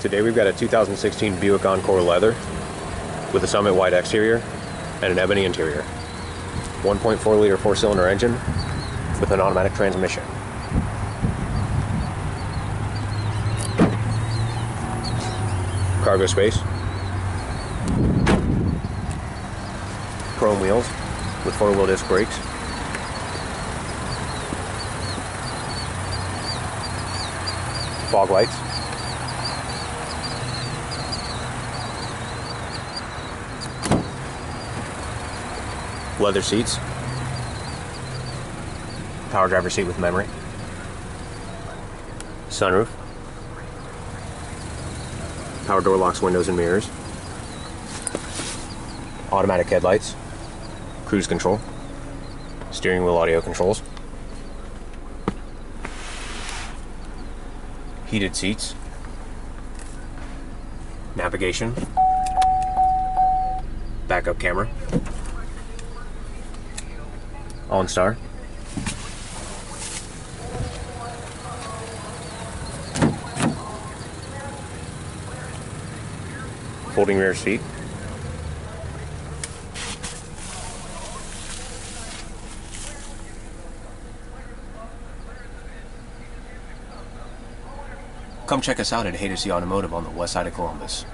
Today we've got a 2016 Buick Encore Leather with a Summit White exterior and an ebony interior. 1.4 liter four cylinder engine with an automatic transmission. Cargo space. Chrome wheels with four wheel disc brakes. Fog lights. Leather seats. Power driver seat with memory. Sunroof. Power door locks, windows, and mirrors. Automatic headlights. Cruise control. Steering wheel audio controls. Heated seats. Navigation. Backup camera. OnStar. Folding rear seat. Come check us out at Haydocy Automotive on the west side of Columbus.